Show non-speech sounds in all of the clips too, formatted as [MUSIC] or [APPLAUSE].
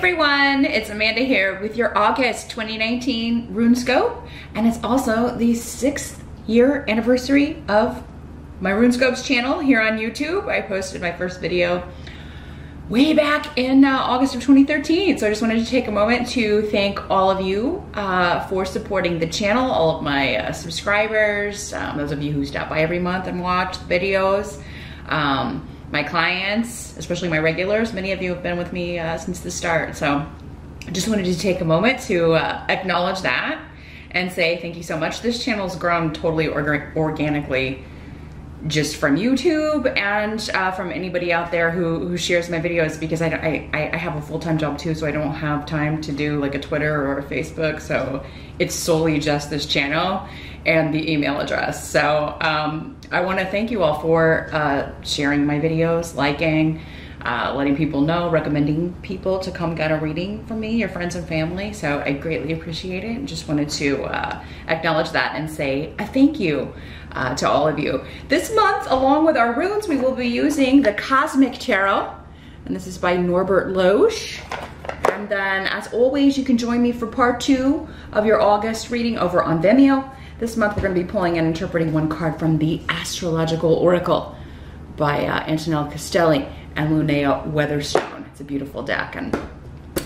everyone, it's Amanda here with your August 2019 RuneScope, and it's also the sixth year anniversary of my RuneScopes channel here on YouTube. I posted my first video way back in uh, August of 2013, so I just wanted to take a moment to thank all of you uh, for supporting the channel, all of my uh, subscribers, um, those of you who stop by every month and watch the videos. Um, my clients, especially my regulars. Many of you have been with me uh, since the start. So I just wanted to take a moment to uh, acknowledge that and say thank you so much. This channel's grown totally orga organically just from YouTube and uh, from anybody out there who, who shares my videos because I, I, I have a full-time job too, so I don't have time to do like a Twitter or a Facebook. So it's solely just this channel and the email address. So um, I wanna thank you all for uh, sharing my videos, liking, uh, letting people know, recommending people to come get a reading from me, your friends and family. So I greatly appreciate it and just wanted to uh, acknowledge that and say a thank you uh, to all of you. This month, along with our runes, we will be using the Cosmic Tarot, and this is by Norbert Loesch. And then, as always, you can join me for part two of your August reading over on Vimeo. This month, we're gonna be pulling and interpreting one card from the Astrological Oracle by uh, Antonella Castelli and Lunaea Weatherstone. It's a beautiful deck. And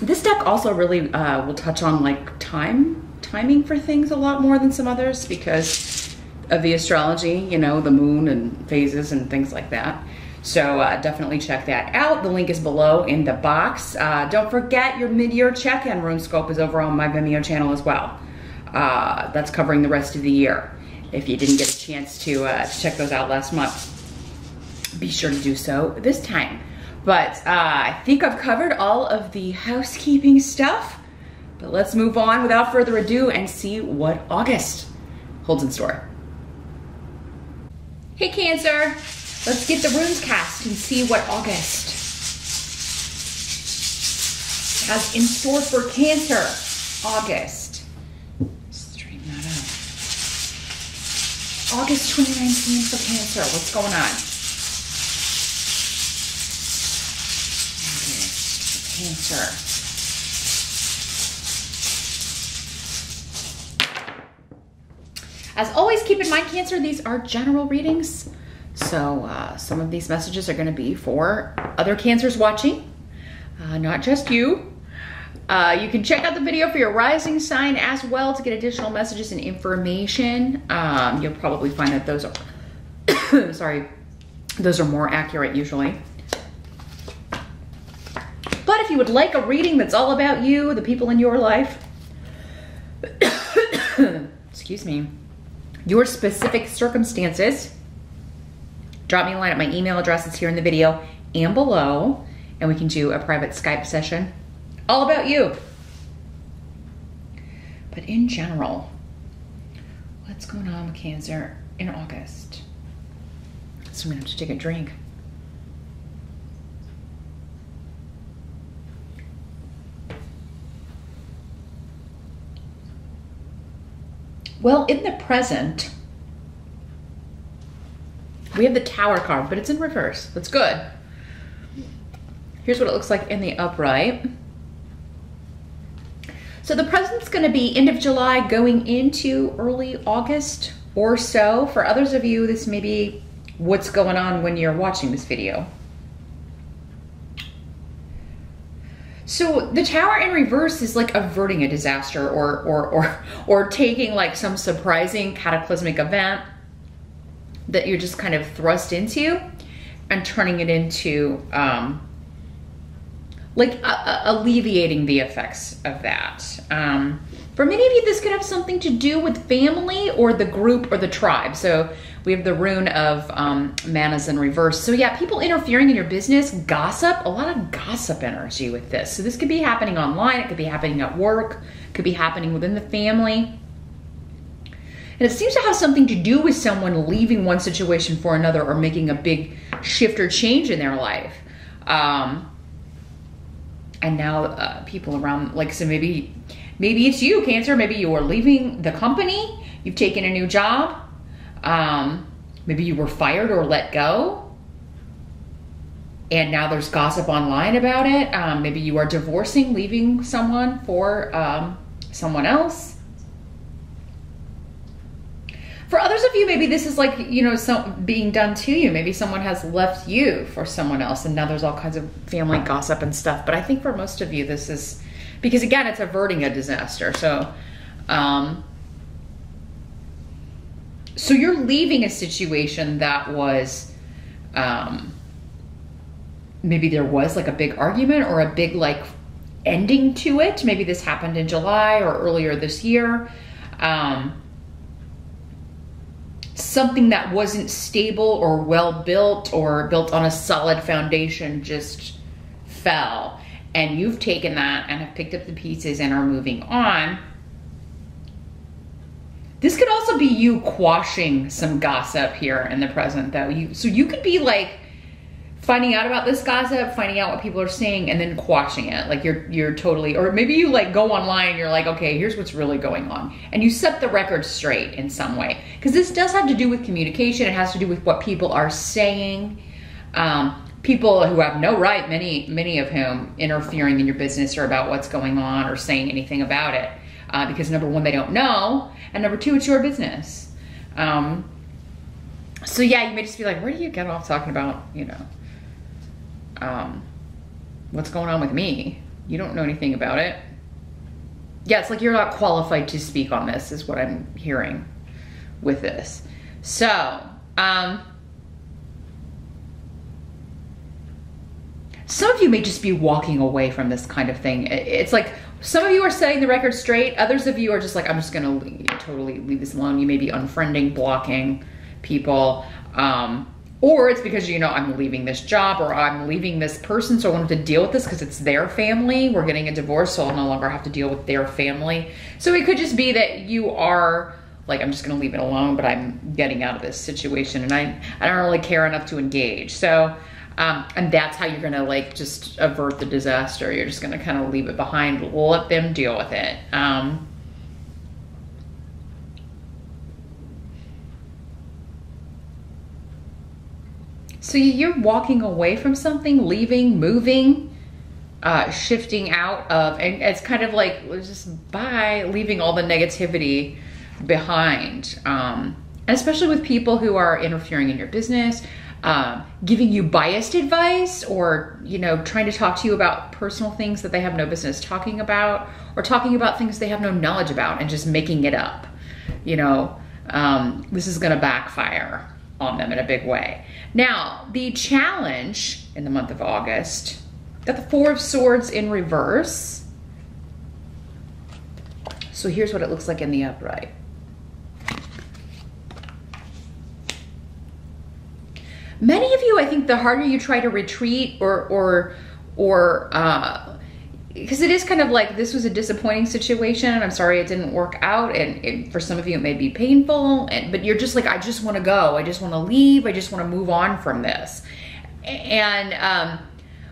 this deck also really uh, will touch on like time, timing for things a lot more than some others because of the astrology, you know, the moon and phases and things like that. So uh, definitely check that out. The link is below in the box. Uh, don't forget your mid-year check-in RuneScope is over on my Vimeo channel as well. Uh, that's covering the rest of the year. If you didn't get a chance to, uh, to check those out last month be sure to do so this time. But uh, I think I've covered all of the housekeeping stuff. But let's move on without further ado and see what August holds in store. Hey Cancer, let's get the runes cast and see what August has in store for Cancer. August. Straighten that out. August 2019 for Cancer. What's going on? Cancer. Keep in mind, Cancer, these are general readings. So uh, some of these messages are going to be for other Cancers watching, uh, not just you. Uh, you can check out the video for your rising sign as well to get additional messages and information. Um, you'll probably find that those are, [COUGHS] sorry, those are more accurate usually. But if you would like a reading that's all about you, the people in your life, [COUGHS] excuse me, your specific circumstances, drop me a line at my email address. It's here in the video and below, and we can do a private Skype session all about you. But in general, what's going on with Cancer in August? So I'm gonna have to take a drink. Well, in the present, we have the tower card, but it's in reverse. That's good. Here's what it looks like in the upright. So the present's gonna be end of July going into early August or so. For others of you, this may be what's going on when you're watching this video. So the tower in reverse is like averting a disaster or or or or taking like some surprising cataclysmic event that you're just kind of thrust into and turning it into um, like uh, alleviating the effects of that. Um, for many of you, this could have something to do with family or the group or the tribe. So we have the rune of um, Mannaz in reverse. So yeah, people interfering in your business, gossip, a lot of gossip energy with this. So this could be happening online, it could be happening at work, could be happening within the family. And it seems to have something to do with someone leaving one situation for another or making a big shift or change in their life. Um, and now uh, people around, like, so maybe, maybe it's you, Cancer. Maybe you are leaving the company. You've taken a new job. Um, maybe you were fired or let go. and now there's gossip online about it. Um, maybe you are divorcing, leaving someone for um, someone else. For others of you, maybe this is like, you know, some being done to you. Maybe someone has left you for someone else, and now there's all kinds of family gossip and stuff. But I think for most of you, this is because, again, it's averting a disaster. So, um, so you're leaving a situation that was um, maybe there was like a big argument or a big like ending to it. Maybe this happened in July or earlier this year. Um, something that wasn't stable or well built or built on a solid foundation just fell. And you've taken that and have picked up the pieces and are moving on. This could also be you quashing some gossip here in the present, though. You so you could be like finding out about this gossip, finding out what people are saying, and then quashing it. Like you're you're totally, or maybe you like go online and you're like, okay, here's what's really going on, and you set the record straight in some way because this does have to do with communication. It has to do with what people are saying. Um, people who have no right, many many of whom interfering in your business or about what's going on or saying anything about it, uh, because number one, they don't know, and number two, it's your business. Um, so yeah, you may just be like, where do you get off talking about, you know, um, what's going on with me? You don't know anything about it. Yeah, it's like you're not qualified to speak on this, is what I'm hearing with this. So, um, some of you may just be walking away from this kind of thing. It's like some of you are setting the record straight. Others of you are just like, I'm just going to totally leave this alone. You may be unfriending, blocking people. Um, or it's because you know I'm leaving this job or I'm leaving this person, so I wanted to deal with this because it's their family. We're getting a divorce, so I'll no longer have to deal with their family. So it could just be that you are like I'm just going to leave it alone, but I'm getting out of this situation, and I I don't really care enough to engage. So. Um, and that's how you're gonna like just avert the disaster. You're just gonna kind of leave it behind, let them deal with it. Um, So you're walking away from something, leaving, moving, uh, shifting out of, and it's kind of like just by leaving all the negativity behind. Um, and especially with people who are interfering in your business, uh, giving you biased advice, or you know, trying to talk to you about personal things that they have no business talking about, or talking about things they have no knowledge about and just making it up. You know, um, this is going to backfire on them in a big way. Now, the challenge in the month of August, got the Four of Swords in reverse. So here's what it looks like in the upright. Many of you, I think the harder you try to retreat or, or, or, uh, because it is kind of like this was a disappointing situation and i'm sorry it didn't work out and it, for some of you it may be painful and but you're just like i just want to go. I just want to leave. I just want to move on from this. And um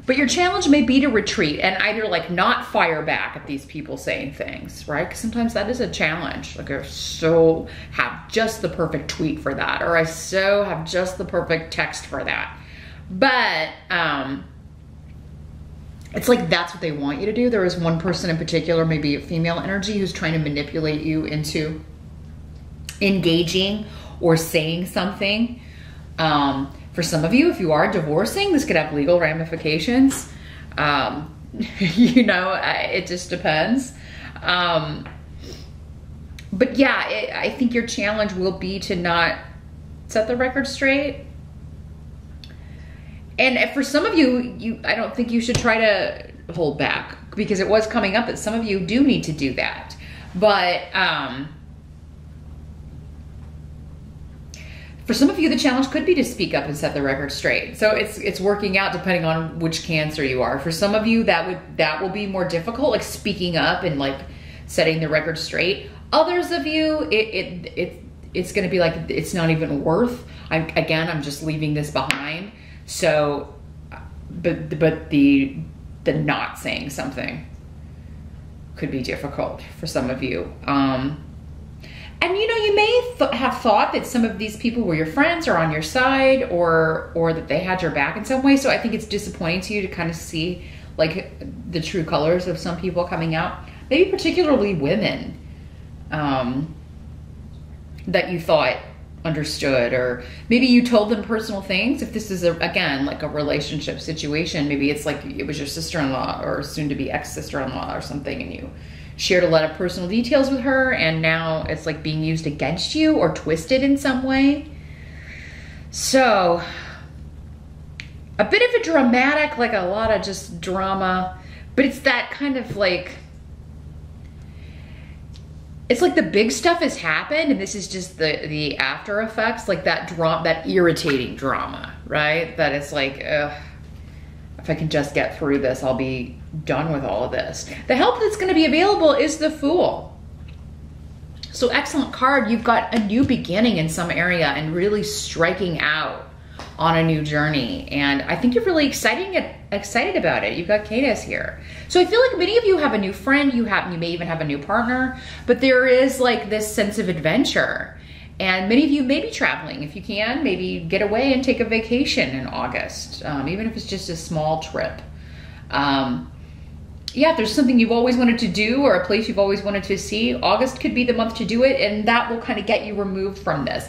but your challenge may be to retreat and either like not fire back at these people saying things right? Because sometimes that is a challenge. Like i so have just the perfect tweet for that or i so have just the perfect text for that but um it's like that's what they want you to do. There is one person in particular, maybe a female energy, who's trying to manipulate you into engaging or saying something. Um, for some of you, if you are divorcing, this could have legal ramifications. Um, [LAUGHS] you know, it just depends. Um, but yeah, it, I think your challenge will be to not set the record straight and for some of you, you I don't think you should try to hold back because it was coming up that some of you do need to do that. But um, for some of you, the challenge could be to speak up and set the record straight. So it's it's working out depending on which cancer you are. For some of you, that would that will be more difficult, like speaking up and like setting the record straight. Others of you, it it, it it's going to be like it's not even worth. I, again, I'm just leaving this behind so, but but the the not saying something could be difficult for some of you. Um, and you know, you may th- have thought that some of these people were your friends or on your side or or that they had your back in some way. So I think it's disappointing to you to kind of see like the true colors of some people coming out. Maybe particularly women um, that you thought understood or maybe you told them personal things. If this is a, again like a relationship situation maybe it's like it was your sister-in-law or soon to be ex-sister-in-law or something and you shared a lot of personal details with her and now it's like being used against you or twisted in some way. So a bit of a dramatic like a lot of just drama but it's that kind of like it's like the big stuff has happened and this is just the the after effects like that drama that irritating drama right? That it's like ugh, if i can just get through this i'll be done with all of this. The help that's going to be available is the fool. So excellent card. You've got a new beginning in some area and really striking out on a new journey. And I think you're really exciting excited about it. You've got Cadis here. So I feel like many of you have a new friend, you have you may even have a new partner, but there is like this sense of adventure. And many of you may be traveling. If you can, maybe get away and take a vacation in August, um, even if it's just a small trip. Um, yeah, if there's something you've always wanted to do or a place you've always wanted to see, August could be the month to do it, and that will kind of get you removed from this.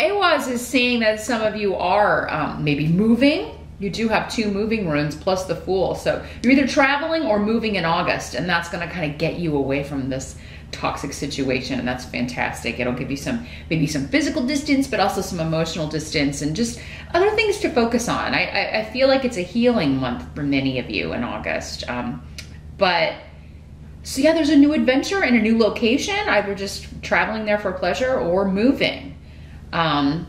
Ehwaz is saying that some of you are um, maybe moving. You do have two moving runes plus the Fool. So you're either traveling or moving in August, and that's going to kind of get you away from this toxic situation and that's fantastic it'll give you some maybe some physical distance but also some emotional distance and just other things to focus on i, I, I feel like it's a healing month for many of you in august um, but so yeah there's a new adventure in a new location either just traveling there for pleasure or moving um,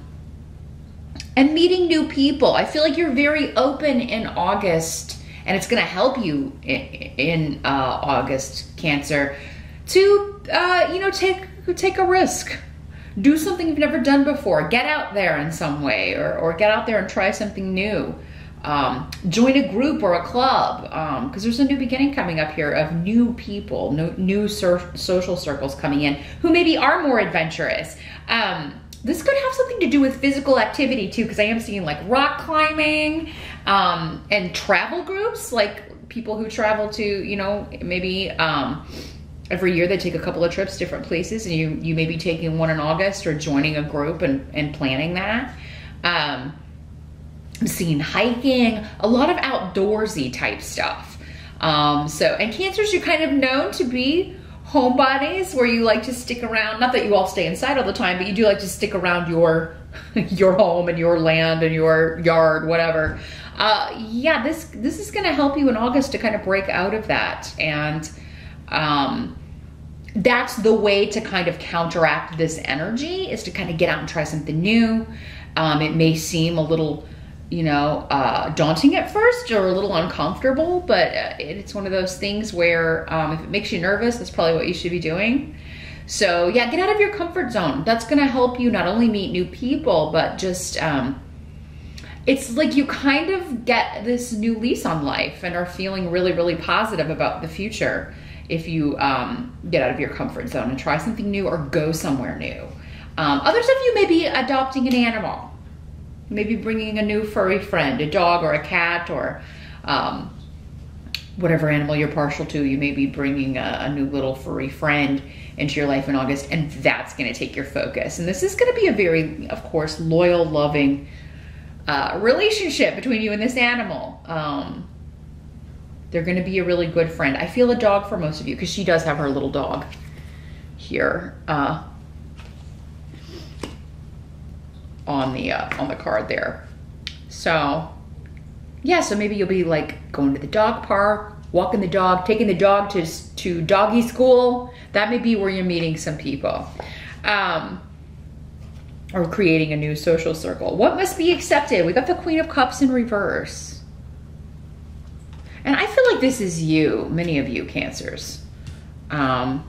and meeting new people. I feel like you're very open in August, and it's going to help you in, in uh, August, Cancer, to uh, you know take take a risk, do something you've never done before, get out there in some way, or or get out there and try something new. Um, join a group or a club because um, there's a new beginning coming up here of new people, new, new social circles coming in who maybe are more adventurous. Um, this could have something to do with physical activity too, because I am seeing like rock climbing um, and travel groups, like people who travel to, you know, maybe um, every year they take a couple of trips different places and you you may be taking one in August or joining a group and, and planning that. Um, I'm seeing hiking, a lot of outdoorsy type stuff. Um, so, and cancers, you're kind of known to be homebodies where you like to stick around not that you all stay inside all the time but you do like to stick around your [LAUGHS] your home and your land and your yard whatever. Uh, yeah this this is going to help you in august to kind of break out of that and um, that's the way to kind of counteract this energy is to kind of get out and try something new. Um, it may seem a little you know, uh, daunting at first or a little uncomfortable, but uh, it's one of those things where um, if it makes you nervous, that's probably what you should be doing. So yeah, get out of your comfort zone. That's gonna help you not only meet new people, but just, um, it's like you kind of get this new lease on life and are feeling really, really positive about the future if you um, get out of your comfort zone and try something new or go somewhere new. Um, others of you may be adopting an animal maybe bringing a new furry friend, a dog or a cat or um, whatever animal you're partial to. You may be bringing a, a, new little furry friend into your life in August, and that's going to take your focus. And this is going to be a very, of course, loyal, loving uh, relationship between you and this animal. Um, they're going to be a really good friend. I feel a dog for most of you because she does have her little dog here. Uh, on the uh, on the card there. So yeah, so maybe you'll be like going to the dog park, walking the dog, taking the dog to to doggy school. That may be where you're meeting some people. Um, or creating a new social circle. What must be accepted? We got the Queen of Cups in reverse. And I feel like this is you, many of you cancers. Um,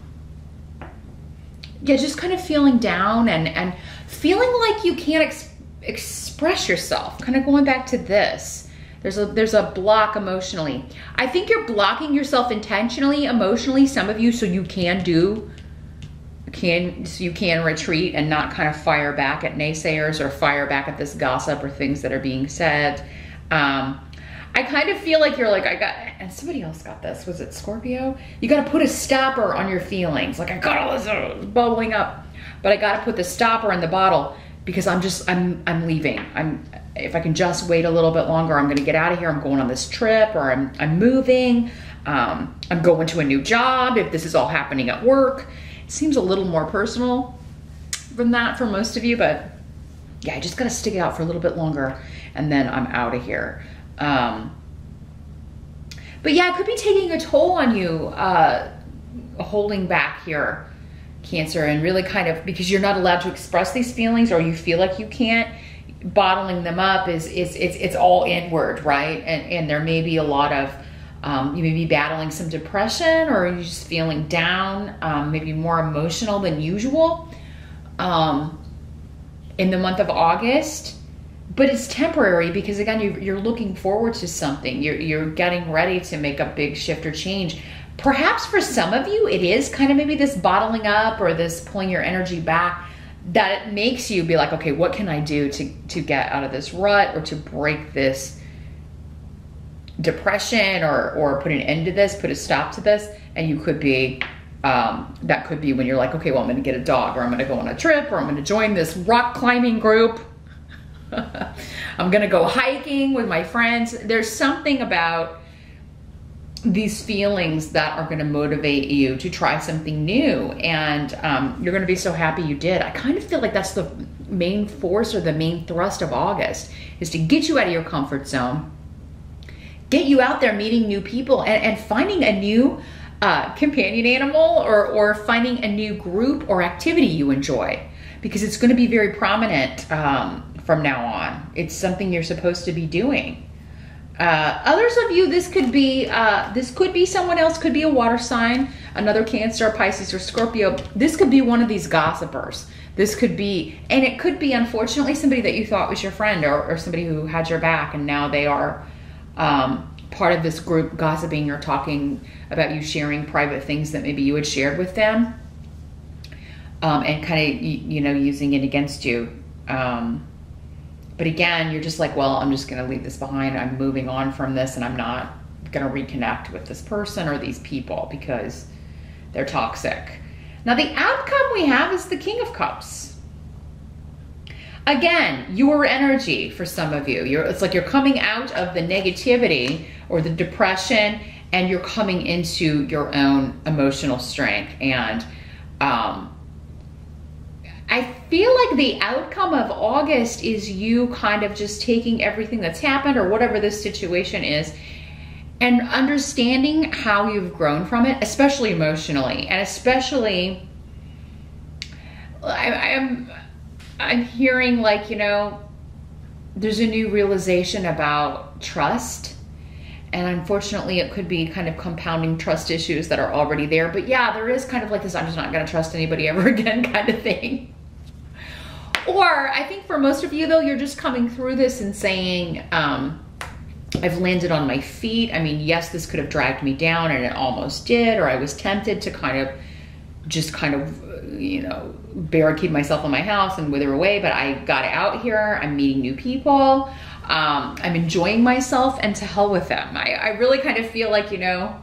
yeah, just kind of feeling down and, and feeling like you can't ex express yourself, kind of going back to this. There's a there's a block emotionally. I think you're blocking yourself intentionally emotionally, some of you, so you can do can so you can retreat and not kind of fire back at naysayers or fire back at this gossip or things that are being said. Um, I kind of feel like you're like, I got, and somebody else got this. Was it Scorpio? You got to put a stopper on your feelings. Like, I got all this bubbling up, but I got to put the stopper in the bottle because I'm just, I'm, I'm leaving. I'm, if I can just wait a little bit longer, I'm going to get out of here. I'm going on this trip or I'm, I'm moving. Um, I'm going to a new job. If this is all happening at work, it seems a little more personal than that for most of you, but yeah, I just got to stick it out for a little bit longer and then I'm out of here. Um, but yeah, it could be taking a toll on you, uh, holding back here, Cancer, and really kind of because you're not allowed to express these feelings or you feel like you can't. Bottling them up is is it's it's all inward, right? And and there may be a lot of um, you may be battling some depression or you're just feeling down, um, maybe more emotional than usual. Um, in the month of August, but it's temporary because again you're, you're looking forward to something you're, you're getting ready to make a big shift or change perhaps for some of you it is kind of maybe this bottling up or this pulling your energy back that it makes you be like okay what can i do to to get out of this rut or to break this depression or or put an end to this put a stop to this and you could be um, that could be when you're like okay well i'm gonna get a dog or i'm gonna go on a trip or i'm gonna join this rock climbing group [LAUGHS] I'm gonna go hiking with my friends. There's something about these feelings that are going to motivate you to try something new and um, you're going to be so happy you did i kind of feel like that's the main force or the main thrust of august is to get you out of your comfort zone get you out there meeting new people and, and finding a new uh, companion animal or, or finding a new group or activity you enjoy because it's going to be very prominent um, from now on. It's something you're supposed to be doing. Uh, others of you, this could be uh, this could be someone else, could be a water sign, another Cancer, Pisces, or Scorpio. This could be one of these gossipers. This could be, and it could be, unfortunately, somebody that you thought was your friend or, or somebody who had your back, and now they are um, part of this group gossiping or talking about you sharing private things that maybe you had shared with them, um, and kind of you, you, know using it against you. Um, but again, you're just like, well, I'm just going to leave this behind. I'm moving on from this and I'm not going to reconnect with this person or these people because they're toxic. Now, the outcome we have is the King of Cups. Again, your energy for some of you. You're, it's like you're coming out of the negativity or the depression and you're coming into your own emotional strength and um, I feel like the outcome of August is you kind of just taking everything that's happened or whatever this situation is and understanding how you've grown from it, especially emotionally, and especially I, I'm I'm hearing like you know there's a new realization about trust and unfortunately it could be kind of compounding trust issues that are already there. But yeah there is kind of like this i'm just not going to trust anybody ever [LAUGHS] again kind of thing or I think for most of you though, you're just coming through this and saying, um, I've landed on my feet. I mean, yes, this could have dragged me down and it almost did, or I was tempted to kind of just kind of, you know, barricade myself in my house and wither away, but I got out here. I'm meeting new people. Um, I'm enjoying myself and to hell with them. I, I really kind of feel like, you know,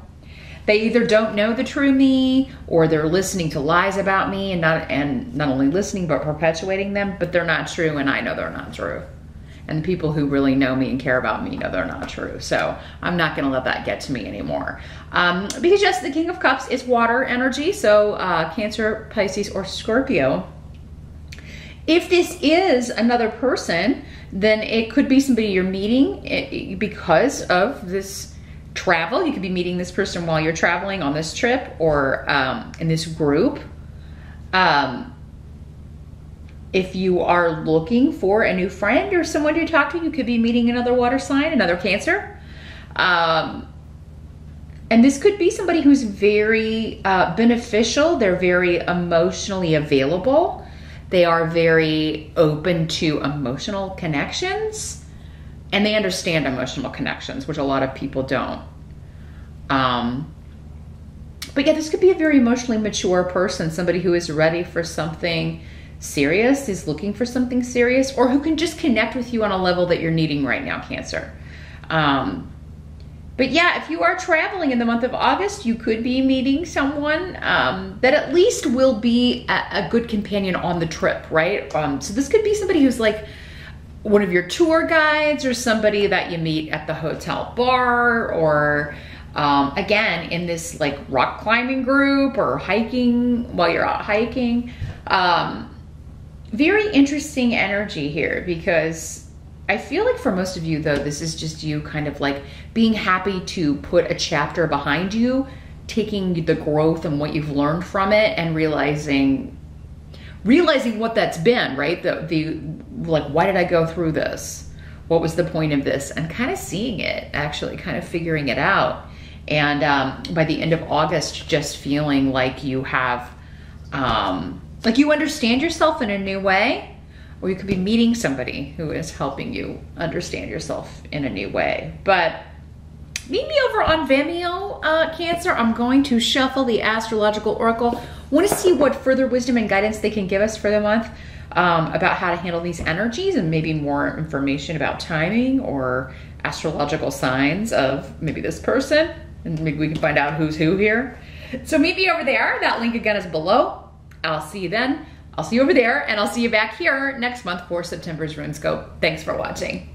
they either don't know the true me or they're listening to lies about me and not and not only listening but perpetuating them, but they're not true and I know they're not true. And the people who really know me and care about me know they're not true. So I'm not gonna let that get to me anymore. Um, because yes, the King of Cups is water energy. So uh, Cancer, Pisces, or Scorpio. If this is another person, then it could be somebody you're meeting eh, because of this travel. You could be meeting this person while you're traveling on this trip or um, in this group. Um, if you are looking for a new friend or someone to talk to, you could be meeting another water sign, another Cancer. Um, and this could be somebody who's very uh, beneficial. They're very emotionally available. They are very open to emotional connections and they understand emotional connections, which a lot of people don't. Um, but yeah, this could be a very emotionally mature person, somebody who is ready for something serious, is looking for something serious, or who can just connect with you on a level that you're needing right now, Cancer. Um, but yeah, if you are traveling in the month of August, you could be meeting someone um, that at least will be a, a, good companion on the trip, right? Um, so this could be somebody who's like one of your tour guides or somebody that you meet at the hotel bar or um, again in this like rock climbing group or hiking while you're out hiking. Um, very interesting energy here because I feel like for most of you, though, this is just you kind of like being happy to put a chapter behind you, taking the growth and what you've learned from it, and realizing realizing what that's been, right? The the like, why did I go through this? What was the point of this? And kind of seeing it, actually, kind of figuring it out. And um, by the end of August, just feeling like you have, um, like you understand yourself in a new way or you could be meeting somebody who is helping you understand yourself in a new way. But meet me over on Vimeo, uh, Cancer. I'm going to shuffle the astrological oracle. Want to see what further wisdom and guidance they can give us for the month um, about how to handle these energies and maybe more information about timing or astrological signs of maybe this person. And maybe we can find out who's who here. So meet me over there. That link again is below. I'll see you then. I'll see you over there and I'll see you back here next month for September's RuneScope. Thanks for watching.